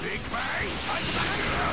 Big Bang!